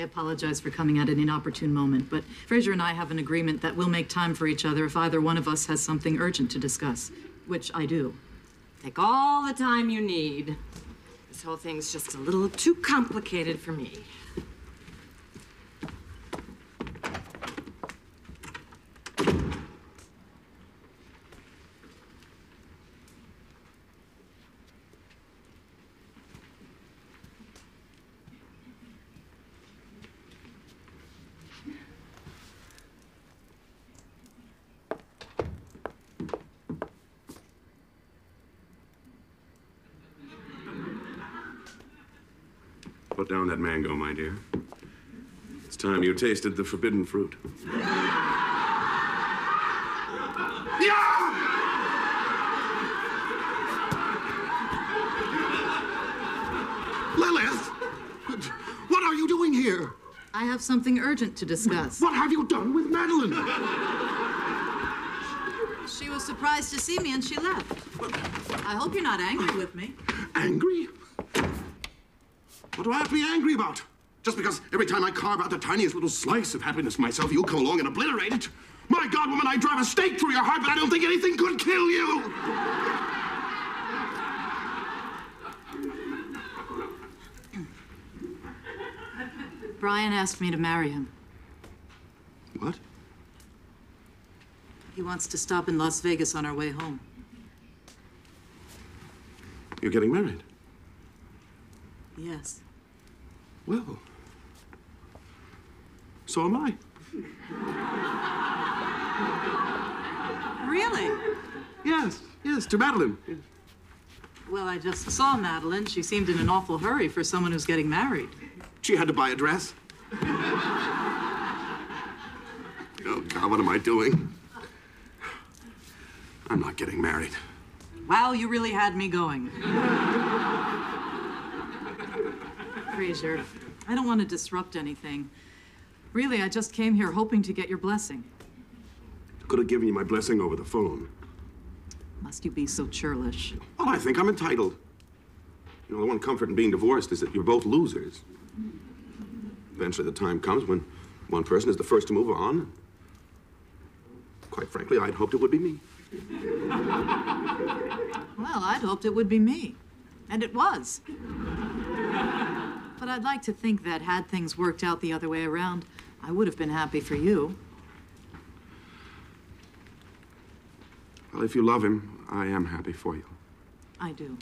I apologize for coming at an inopportune moment, but Frasier and I have an agreement that we'll make time for each other if either one of us has something urgent to discuss, which I do. Take all the time you need. This whole thing's just a little too complicated for me. Put down that mango, my dear. It's time you tasted the forbidden fruit. Lilith! What are you doing here? I have something urgent to discuss. What have you done with Madeline? She was surprised to see me and she left. I hope you're not angry with me. Angry? What do I have to be angry about? Just because every time I carve out the tiniest little slice of happiness myself, you come along and obliterate it? My God, woman, I drive a stake through your heart, but I don't think anything could kill you! Brian asked me to marry him. What? He wants to stop in Las Vegas on our way home. You're getting married? Yes. Well, so am I. Really? Yes, yes, to Madeline. Well, I just saw Madeline. She seemed in an awful hurry for someone who's getting married. She had to buy a dress. oh, God, what am I doing? I'm not getting married. Wow, you really had me going. Frasier, I don't want to disrupt anything. Really, I just came here hoping to get your blessing. Could have given you my blessing over the phone. Must you be so churlish? Well, I think I'm entitled. You know, the one comfort in being divorced is that you're both losers. Eventually, the time comes when one person is the first to move on. Quite frankly, I'd hoped it would be me. Well, I'd hoped it would be me. And it was. But I'd like to think that had things worked out the other way around, I would have been happy for you. Well, if you love him, I am happy for you. I do.